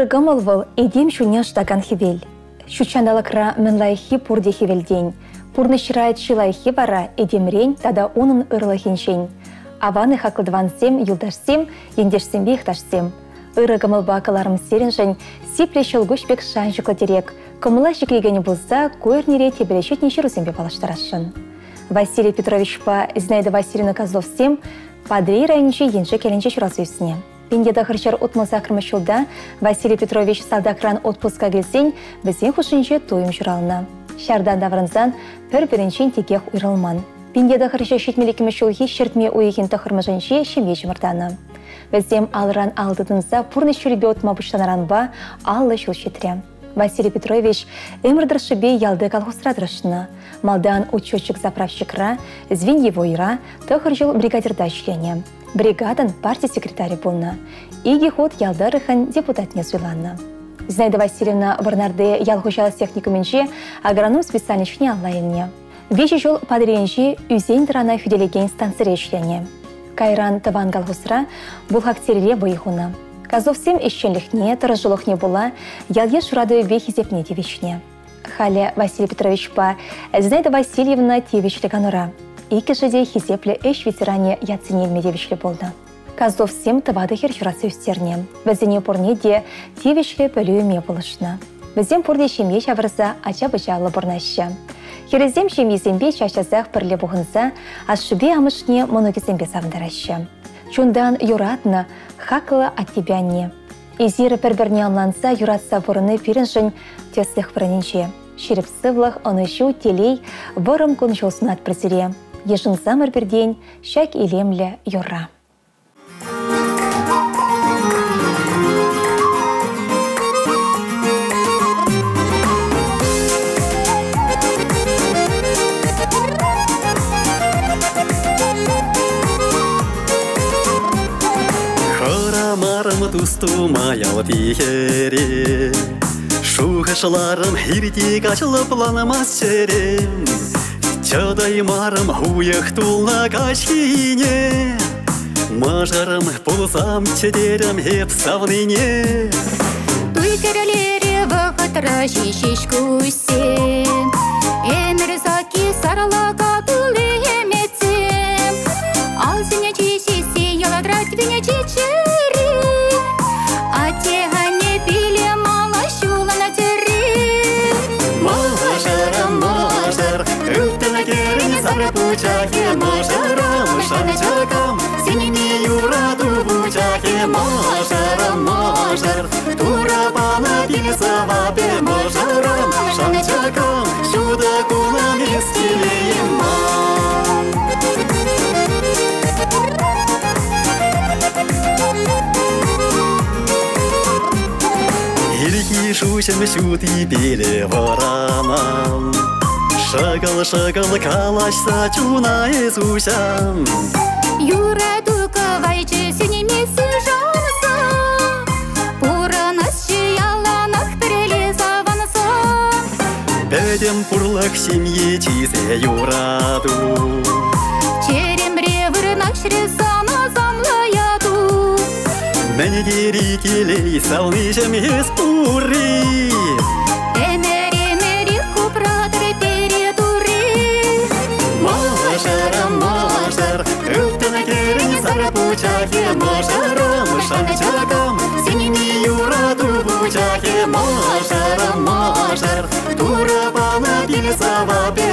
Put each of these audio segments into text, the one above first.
Ыры гымыл эдем шуне штаган хивел. Шучандалакра мэнлайхи пурде хивелдень. Пурны ширайт шилайхи вара эдемрень тада унын ырлахиншень. Аваны хакылдвансем, юлдашсем, ендешсем бехташсем. Ыры гымылба каларым серенжень, сипле шылгушпек шан терек. Кымыла шеклегені болса, койырнере тебелешет нешерусембе палаштарашын. Василий Петрович па Зинаида Васильевна Козловсем падрей районче енше келенче шурасуйсіне. Пиндеда хырчар отмылса кірмішілда Василий Петрович салдакран отпуска келсен, бізен хушынче тойым журалына. Шардан даврынзан пір біріншен текех уйрылман. Пиндеда хырча шетмелекіме шулхи шертме уйхин тахырмыжынче шеме жымырданы. Біздем алыран алдыдынса пурны шүребе отма ба аллы шул Василий Петрович эмірдіршібе ялды колхозрадырышны. Малдан учетчик заправщикра, звеньевойра, тұхыр жыл бригадирда жүлене. Бригадан партия секретарі болны. Иги ход депутат депутатне суйланны. Знайда Васильевна Барнарды ялғышалы техникуменше агроном специальничне аллайынне. Веші жол падыренші үзен дырана фиделеген станция Кайран Таван Галхусра бұл хактерере бұйхуны. Казовсем ещенлихне, не була, яле шурады вехизепне тивичне. Халя Василий Петрович па, Зинаида Васильевна канура. Икі жеде хизепле эш ветеране яценелме девичле болды. Казовсем тавады хер журасы үстерне. Порне де тивичле пөліуме болышна. Візен порде шеме шавырса ача бычалы борнаща. Херезем шемезембе шашазақ пірле бұғынса, ашшыбе амышне моногезембе савындараща. Чундан юратна, хакла от тебя не. Изиры пір-біріне анланса, юратса бұрыны пиріншін тесліх вранинче. Шеріпсывлық онышу телей вырым күн жолсынат пресіре. Ешін самыр бірден шәк илемлі юра. тустумаяу тихере Шухашларым хиртик ачылып ланамас черем Чадаймарым хуях тулна качкине. Мажарым пулсам чедерім хеп савныне Туй керелері вақытра шешеш көсем Эмір заки Машарам, шамчакам, синенею раду бучаке, Машарам, Машар, тура понаписа вапе, Машарам, шамчакам, чудо кулам из Великий шусен сюд и пели воронам. Шагал, шагал, калашса чунай сусям. Юра дуковайчы синемесі жанса, Пуранас яланах переле саванса. Бәдем пурлак семье чизе юраду. Черем ревыр нашре сана замлаяду. Мәне дери келей салны жемес пурри. один машаром, шамчаком, синюю роду в учаке, машаром, машар, тура понапили собаки.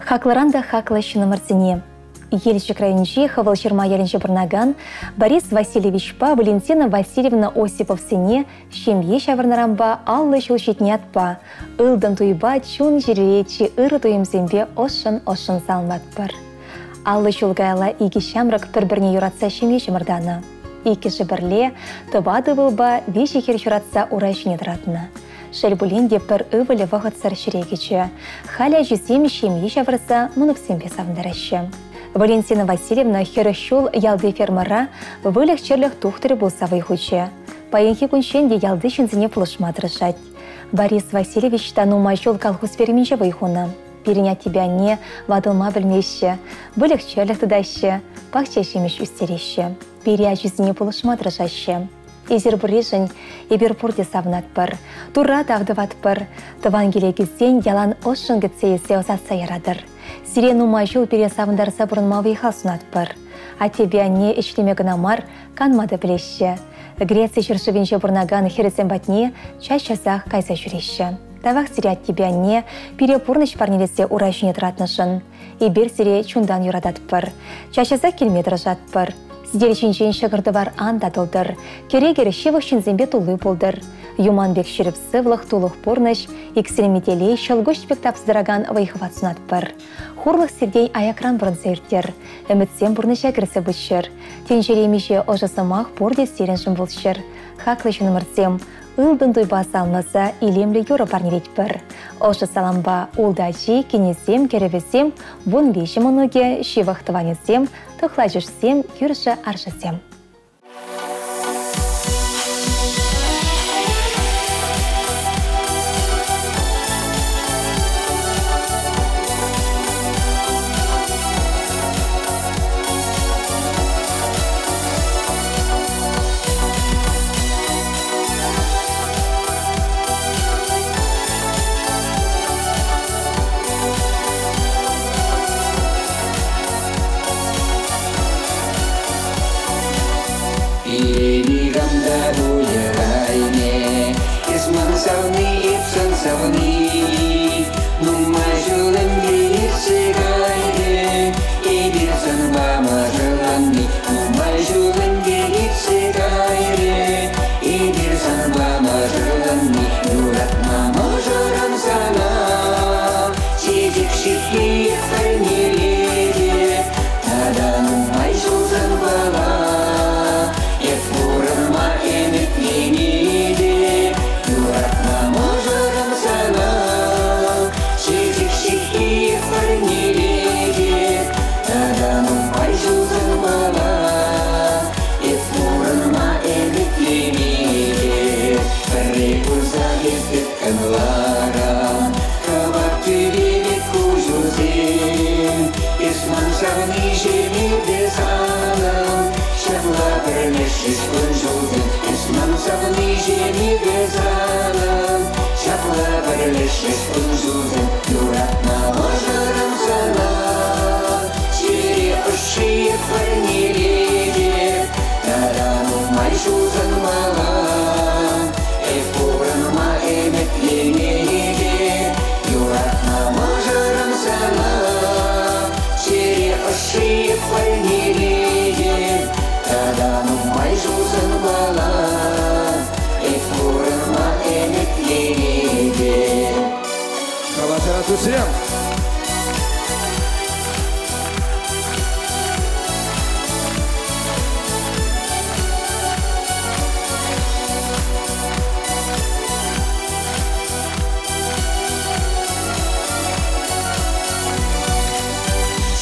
Хакларан да хаклы шынымырзіне. Елші крайынші хавал шырма елінші бұрнаган Борис Васильевич па Валентина Васильевна Осиповсыне шемье шавырнарамба аллы шулшетне атпа. Илдын туйба чун жиречи ыры туйымзембе ошын-ошын салматпыр. Аллы шулгайла игі шамрак бір-бірне юратса шемье шымырданы. Икіші бірле тұбады былба веші хер юратса урайшыне тұратыны. Шәлбулен пір ывылі вағытсар шірегечі. Халя жүзем шемье шавырса мұнықсембе савындарышы. Валентина Васильевна херещул ялды фермара вылях черлях тухтыры болса вайхуче. Паенхи куншенде ялды шынзіне пулышма дырышать. Борис Васильевич тану майшул колхоз ферминче вайхуна. Переня тебя не вадылма білмеші, вылях черлях тыдашы, пахча шемеш үстереші. Перия жүзіне дырышашы. Изер бұрежін ебер пұрде савнатпыр, тура тавдыватпыр, тыван келегізден ялан ошын гітсейсе осатса ярадыр. Сирену мажул пересавындарса бұрынмавы сунатпыр. А тебе не ішлеме гынамар канмады білеші. Греция шыршывенше бұрнаган хересен батне чаш часах кайса жүреші. Тавақ сире от тебя не перепурныш парнелесе урайшыне тұратнышын. Ибер сире чундан юрадатпыр. Чашаса килметр жатпыр. Сидел чинчен шығырды бар анда толдыр. Керегері шевық шинзембе тулы болдыр. Юманбек шіріп сывлық тулық порныш, иксілеметелей шылгош тапсыдыраган вайхыват сунатпыр. Хурлық сердей аякран бұрын сәйірттер. Үмітсен бұрныша кірісі бұшыр. Тенжеремеше ожысымақ борде серін жын бұлшыр. Хаклы ылдын дойба салмаса илемлі юры парнелет бір. Ошы саламба улдачи, кенесем, керевесем, вон веші мұнуге, шивақтыванесем, тұхлажышсем, юрышы аршысем. only перемішуєш кунжути, Düşmanımsa bunu yiyeceğini gezanım Şakla birleşiş kunjuzun Yuratma hoşarım sana Çiri ışıyık всем!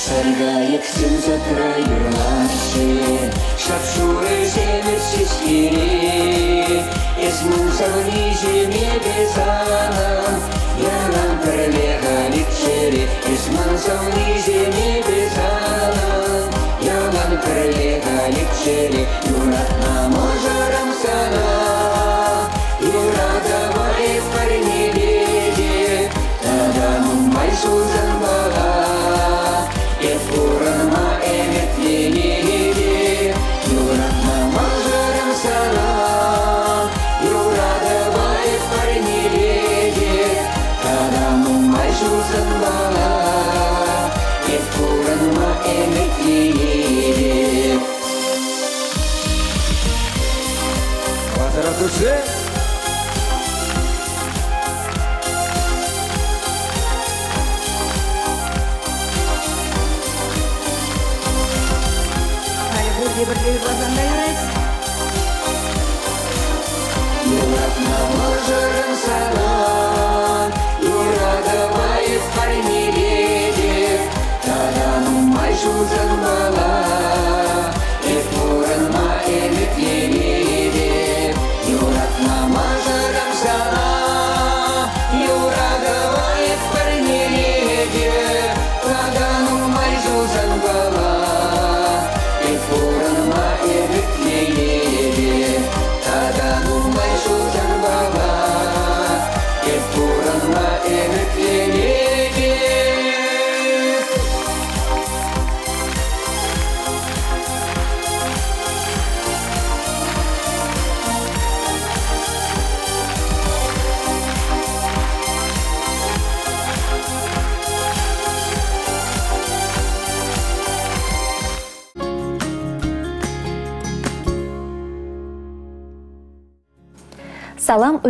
Саргайық сен затырайырлашы Шапшуры земір шешкере Есмін сағыны жеме безанам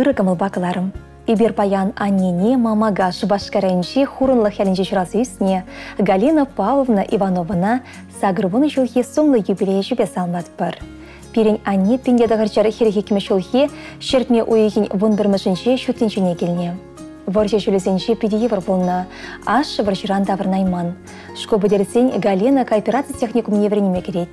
Ырыгымыл бакыларым. Ибер баян аннене мамага шыбашкарайынчи хурынлы хәлінче журасы үсіне Галина Павловна Ивановна сагырбын жылхи соңлы юбилей жібе салмат бір. Пирен анне пенде дағырчары херхекме шылхи шертме ойығын вон бірмішінче шүттенчіне келіне. Варча жүлесенче педиевр болна, аш варчыран тавр найман. Шкобы дерсен Галина кооперация техникум невреніме керет.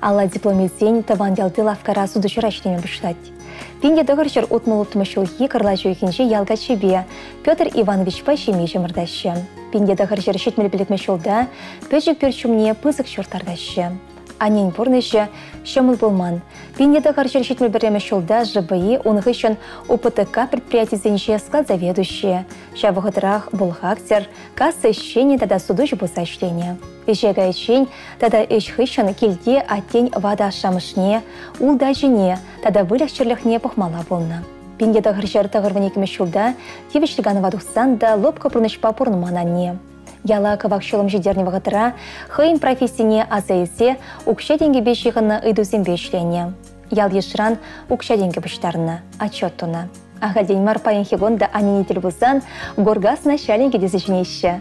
Алла дипломесен таван ялды лавкара судучырачнеме бұштать. Пинде дығырчыр утмыл утмышылхи кырла жүйхінче ялга чебе Петр Иванович Пащеми жымырдашы. Пинде дығырчыр шетмел білікме шолда пөжік перчумне пызык шортардашы. Анен бұрнышы шымыл болман. Пинде дығырчыр шетмел біреме шолда ЖБИ оныгы үшін УПТК предприятиесенче склад заведующие. Шавығыдырақ бұлғактер, касса ищение тада судуш бұса ішление. Ешега ичень, тада ешхышын келде аттень вада шамышне, улда жіне, тада вылях черлехне пахмала болна. Пинге дағыржар тағырванекіме шулда, тивішліганы вадухсан да лопка пұрнышпа пұрнымананне. Яла кавак шолым жидерне вағытыра, хыйын профессине азайсе, укша денге бешіғыны ыдузен бешлене. Ял ешран укша денге бұштарына, отчет туна. Ағаден марпайын хигонда анинетел бұзан, горгас начальнике дезішінеші.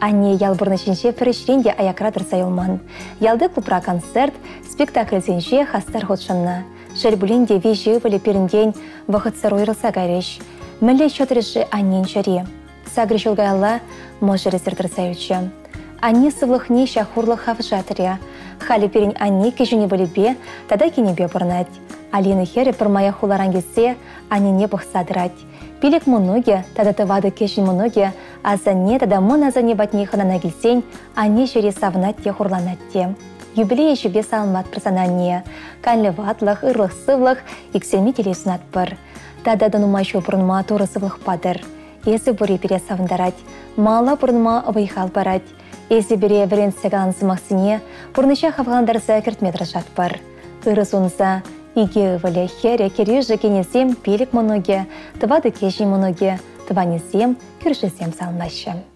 Анне ялбырны шинче пірішренде аякратыр сайылман. Ялды клубра концерт, спектакль зенже хастар хотшынна. Шәрбіленде вежі вілі перінден вақытсыр ойрылса гайреш. Мүлі шөтіріші аннен жәрі. Сагры жылгайла можыры сіртір сайючы. Анне сывлықне шахурлы хавжатыря. Халі перін анне кежіне білібе, тада кенебе бұрнат. Алины хері пырмая хуларан кесе, анне бұқсадырать. Пилек мұноге, тада тывады кешін мұноге, азане тада мұн азане батне ханана келсен, анне жері савынат те хурланат те. Юбилей жібе салмат персонанне, канлі ватлық, ырлық сывлық, бір. Тада данумайшыл бұрынма туры сывлық падыр. Есі бұри бере савындарать, мала бұрынма вайхал барать. Есі бере сәгалан сымақсыне, бұрныша хавғандарса кіртметр жат бар. Ыры сонса, иге вілі хере кережі кенесем пелік мұноге, тывады кеші мұноге, тыванесем күршесем салмашы.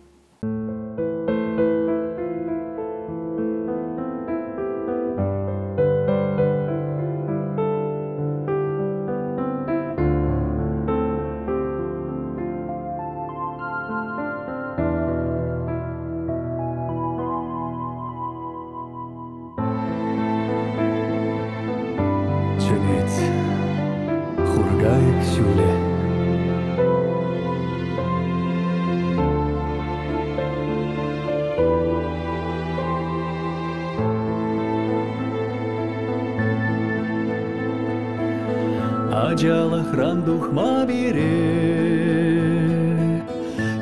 Ажалы хран духма бире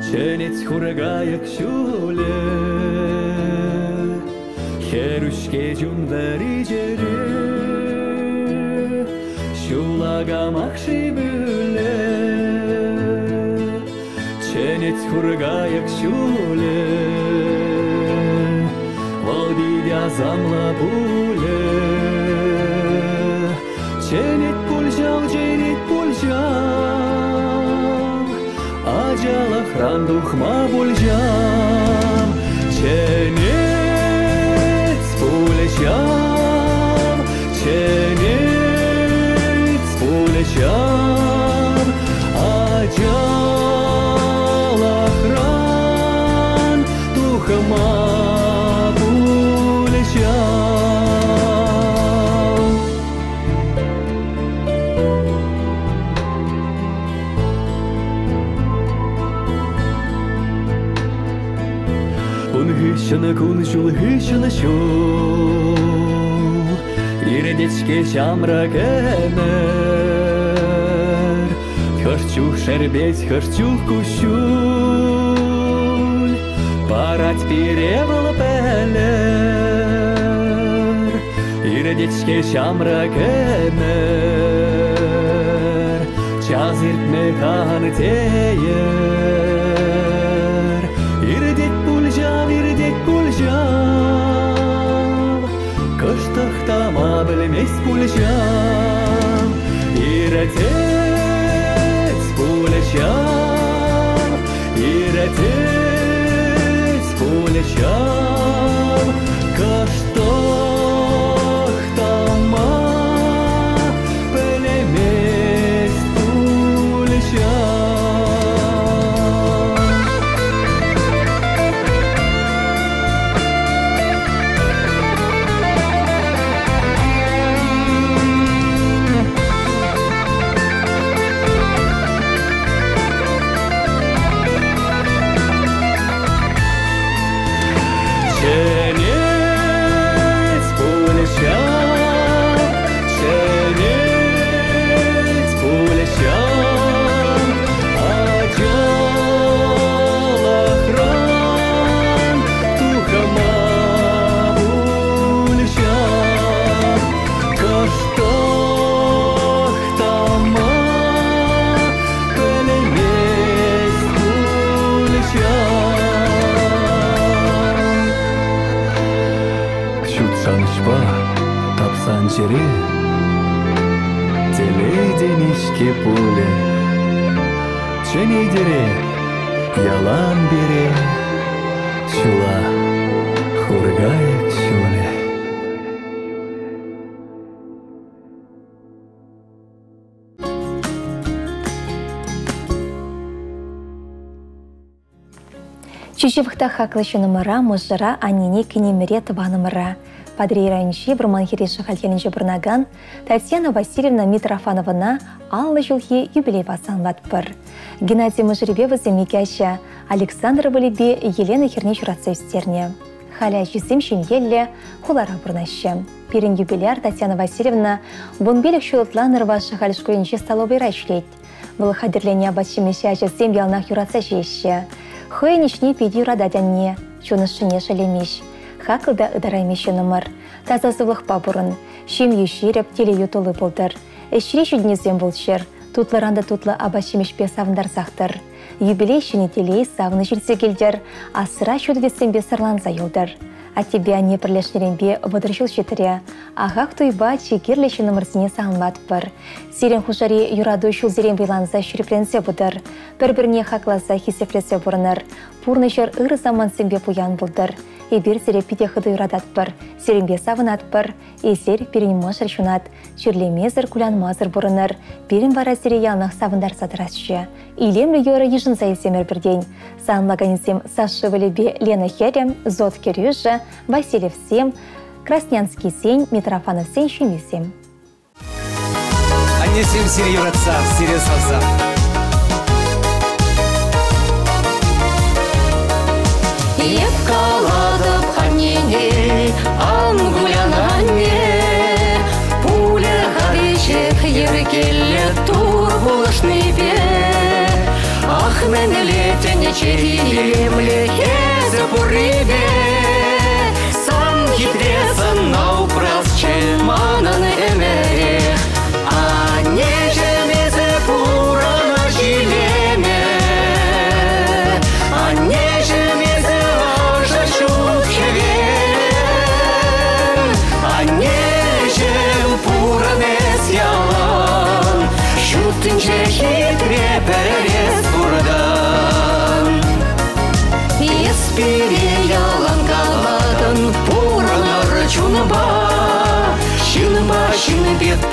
Чөнет хургайык шуле Херушке жун вәрижере Шулага мақши бүле Ченет хургаяк шуле Волдидя замла буле Ажала хран konuşul hışılışul Yine deçke şamrak emer Hırçuh şerbet hırçuh kuşul Parat pirevul peler Yine deçke şamrak emer Çazirtme kanı teyer Кулачама, білмес кулачам, Иратец кулачам, Иратец кулачам. Шутсанышпа, тапсан жере, Телейденишке пуле, Ченейдере, ялан бере, Шула, хургаек шуле. Чучевхта хаклышыны мыра, мұжыра, аннене кенеміре тыванымыра. Падрей райынши бұрман хереші халкенінші бұрнаган Татьяна Васильевна Митрофановына аллы жылхи юбилей басанлат бір. Геннадий Мыжыребе мекәші, Александр Валибе Елена Хернеч рацевстерне. Халя жесім елле хулара бұрнашы. Перін юбиляр Татьяна Васильевна бұнбелік шулытланыр вашы халышкойыншы столовый райшлет. Бұл хадерлене башымеша жесім ялнақ юраца жеші. Хой нишни пиди рададянне, чунышыне шалемеш. Хакылда ыдараймеші нымыр. Зывлық бабырын, шим ешеріп теле ютулы болдыр. Эшре шүднезем болшыр, тутларанда тутлы абашимешпе савындар сақтыр. Юбилей шыне телей савыны жүрсе келдер, асыра шүдвесембе сырланза йылдыр. А тебе не бірлешнеренбе бұдыршыл жетіре. Ағақ туйба чекерлеші нымырсыне сағынлат бір. Сирен хужари юраду шул зерен биланза шүріпленсе бұдыр. Бір-біріне хақласа хисефлесе бұрыныр. Пурны жер ыр заман сенбе пуян бұлдыр. Эбир сере пите хыды юрадат бір. Серенбе савынат бір. Эсер перен мошыр шунат. Шүрлемезір кулян мазыр бұрыныр. Берін бара сере ялнақ савындар садырасшы. Илемлі йоры ежін заесемер бірден. Сан лаганизем Саша Валебе Лена Херем, Зод Кирюжа, Васильев Сем, Краснянский Сень, Митрофанов Сень, Шемисем. Сирюратса, сиресваса. Еп қаладып қаннене, ангулянанне. Пуля хадишек еркелі тур бұлышны бе. Ах, мен летен черемле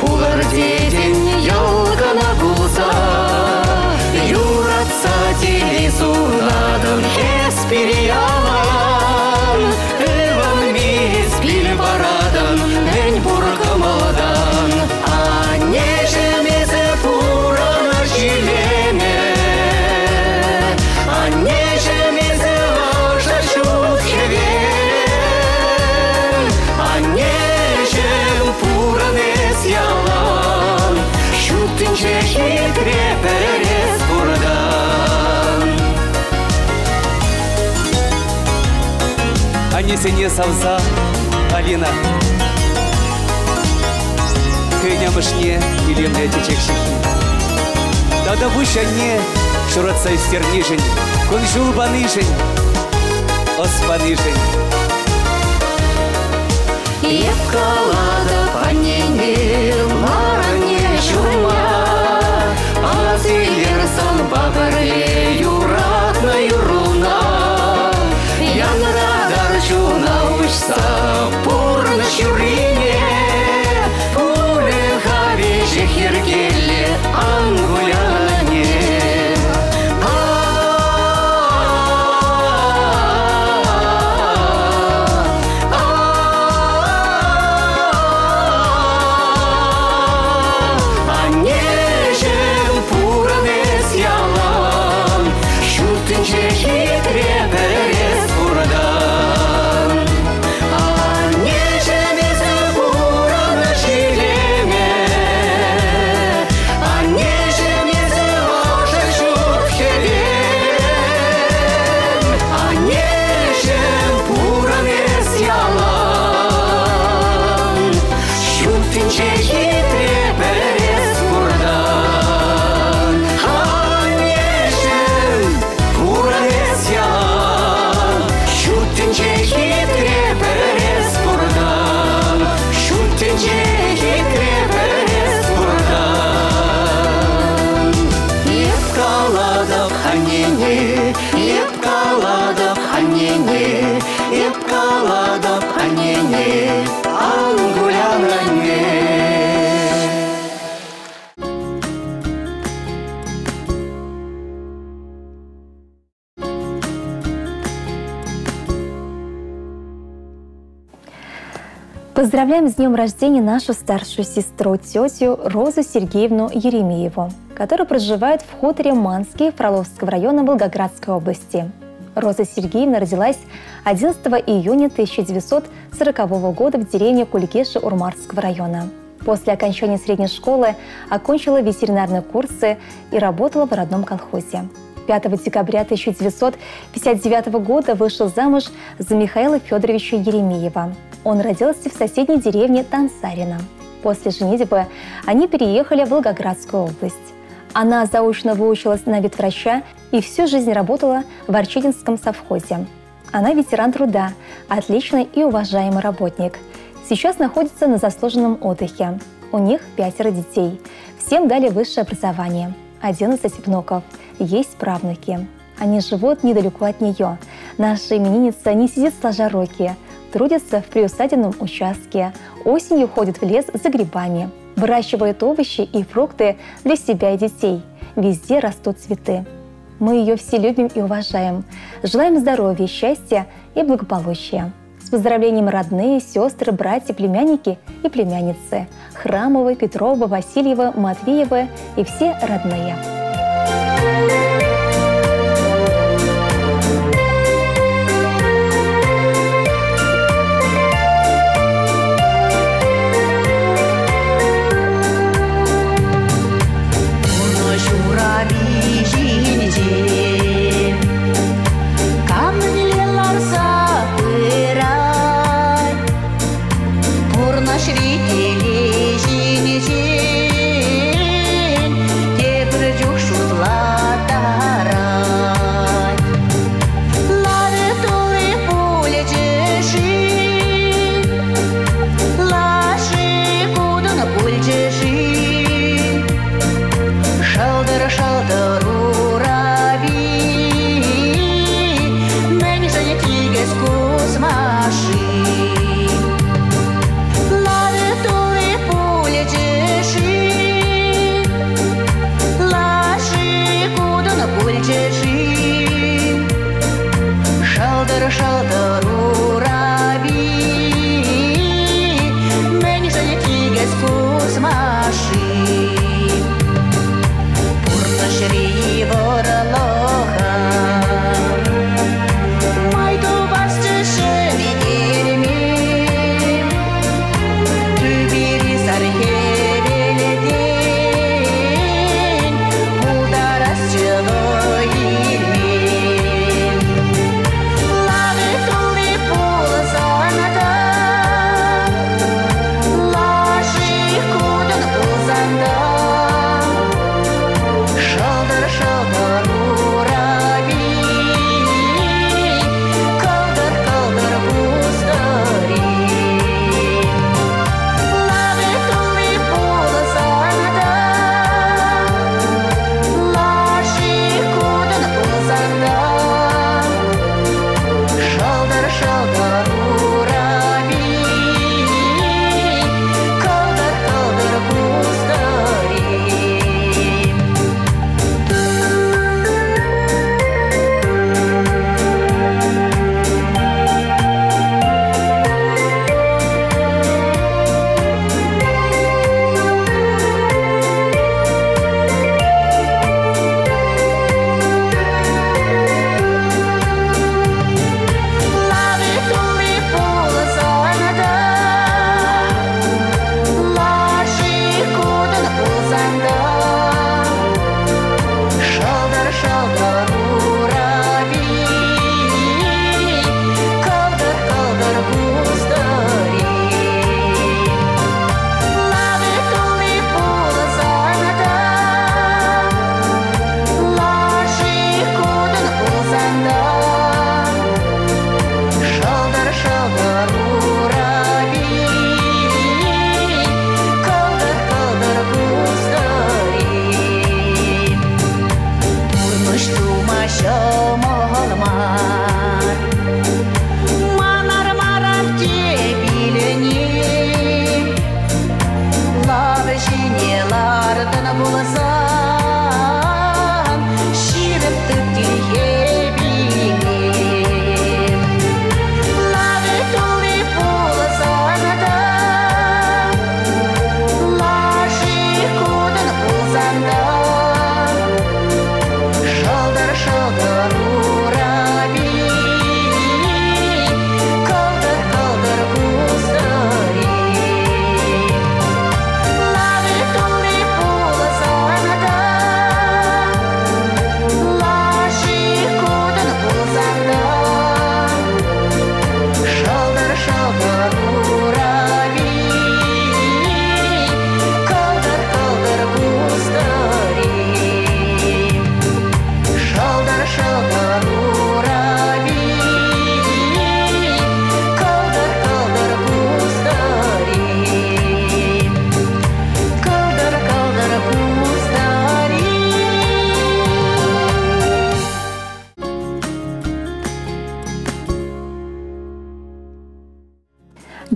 Hoe we het чечни перес бурдан анисене савза алина кыйнямышне Да течекшихи дада вышанне шуратсай стернижень кунжул баныжень оспаныжень Еп колада пане Father. Поздравляем с днем рождения нашу старшую сестру, тетю Розу Сергеевну Еремееву, которая проживает в хуторе Манский Фроловского района Волгоградской области. Роза Сергеевна родилась 11 июня 1940 года в деревне Кулькеши Урмарского района. После окончания средней школы окончила ветеринарные курсы и работала в родном колхозе. 5 декабря 1959 года вышел замуж за Михаила Федоровича Еремеева. Он родился в соседней деревне Тансарина. После женитьбы они переехали в Волгоградскую область. Она заочно выучилась на ветврача и всю жизнь работала в Арчединском совхозе. Она ветеран труда, отличный и уважаемый работник. Сейчас находится на заслуженном отдыхе. У них пятеро детей. Всем дали высшее образование. 11 внуков. Есть правнуки. Они живут недалеко от нее. Наша именинница не сидит сложа руки, трудится в приусадебном участке, осенью ходит в лес за грибами, выращивает овощи и фрукты для себя и детей. Везде растут цветы. Мы ее все любим и уважаем. Желаем здоровья, счастья и благополучия. С поздравлением родные, сестры, братья, племянники и племянницы. Храмовы, Петрова, Васильева, Матвеева и все родные.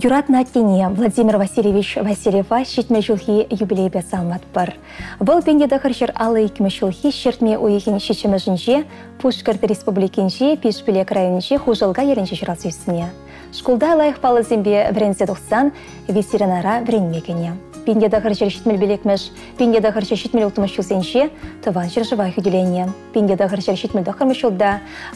Юрат Натине Владимир Васильевич Васильева шитме жылхи юбилей бе салмат бір. Бұл пенде дақыршыр алы икме жылхи шертме уехин шичімі жынже, Пушкарт республикинже, Пешпілек районже хужылға ерінже жырал сөйсіне. Шкулда лайық палы зембе бірензе доқсан, ветеринара біренмегене. Пенде дақыршыр шитмел белекмеш, пенде дақыршыр шитмел ұлтымыш жылсенше, тыван жыр жыва хүделене. Пенде дақыршыр шитмел дақырмыш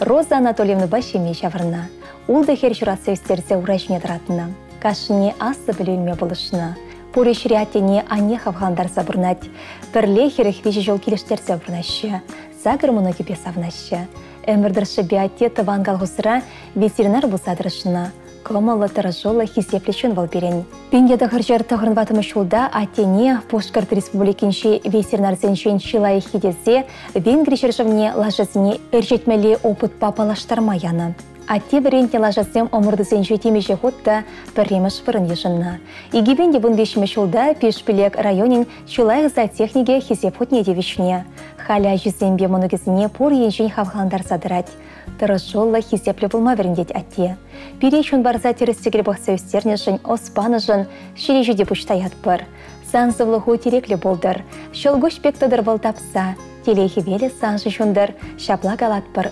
Роза Анатольевна Башеме шавырна. Ул да хер жырат сөйстерзе урайшыне тұратына. Кашыне асы білуілме болышына. Пуре шириатене ане хавхандар сабырнать. Бірле херіх вежі жол келіштер сабырнашы. Загыр мұны кепе савнашы. Әмірдірші биатте тыван қалғысыра ветеринар бұсадырышына. Комалы тырыжолы хисеплешін валберен. Пенде дағыржар тағырын ватымы шулда атене Пушкарт республикинші ветеринар зеншен шилай хидезе венгри шершівне лажызіне әржетмелі опыт папалаштарма яны. Атте біренте лажасем омырдызен жетемеше хотта пірреміш пырын ешінна. Игебенде бұн вешімі шулда пешпілек районин шилай техниге хисеп хотне девишне. Халя жүзембе мұнығызіне пор еншін хавхандар садырать. Тырышолла хисеплі болма верендет атте. Перешін барза терістегіл бұқса өстернешін оспанышын шире жүде бұштаят бір. Сансывлы ху тереклі болдыр. Шылгош пектадыр тапса, телехивелі санжы жүндір шапла галатпыр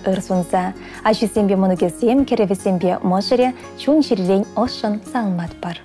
Ажы сенбе мұны кезем керевесенбе мұжыре чүн жерлен ошын салмат бар.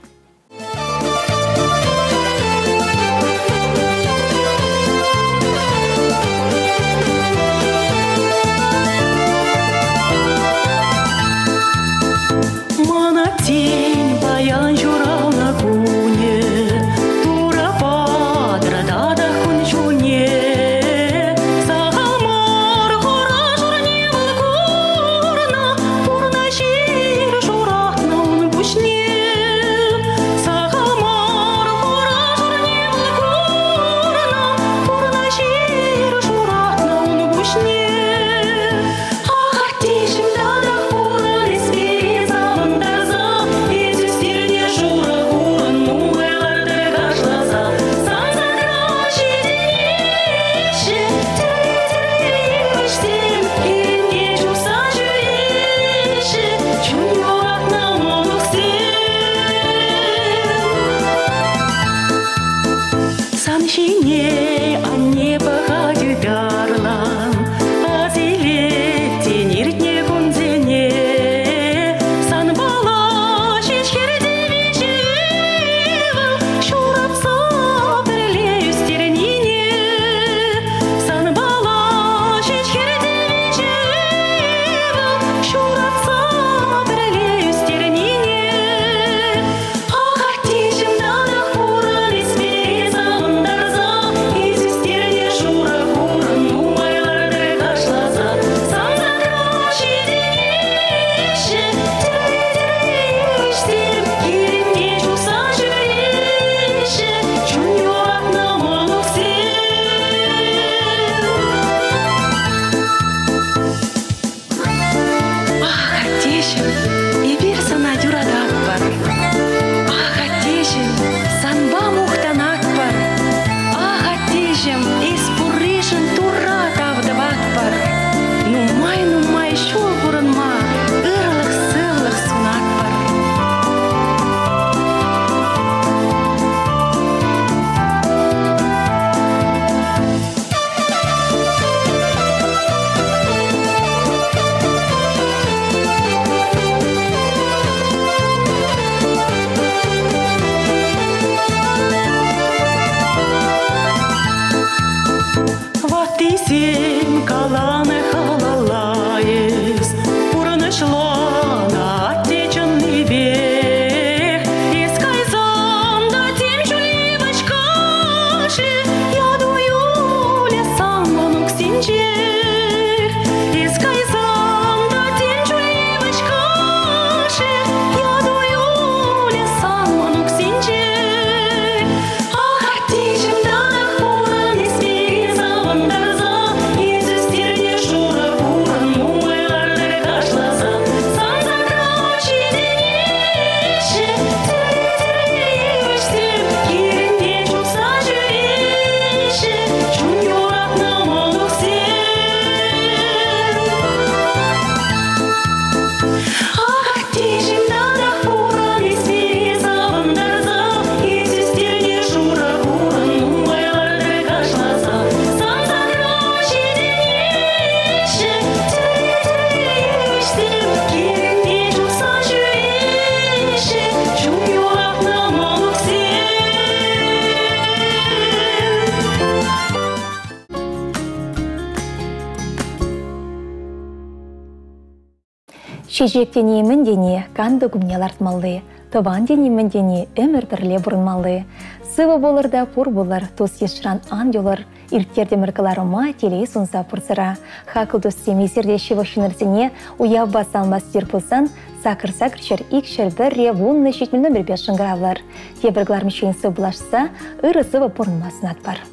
天 Шежектені міндене қанды күмне лартмалды, тыван дені міндене өмір бірле бұрынмалды. Сывы болыр да пұр болыр, тос ешран ан елір, ирттерде міркаларыма телей сұнса пұрсыра. Хақылдос семесерде шивы шынырсіне уяв басалмас терпылсан, сакыр-сакыр шер ик шер бірре вунны шетмілі бірбе шыңғыравлар. Тебірглар мүшейінсі бұлашса, ұрысы бұрынмасын бар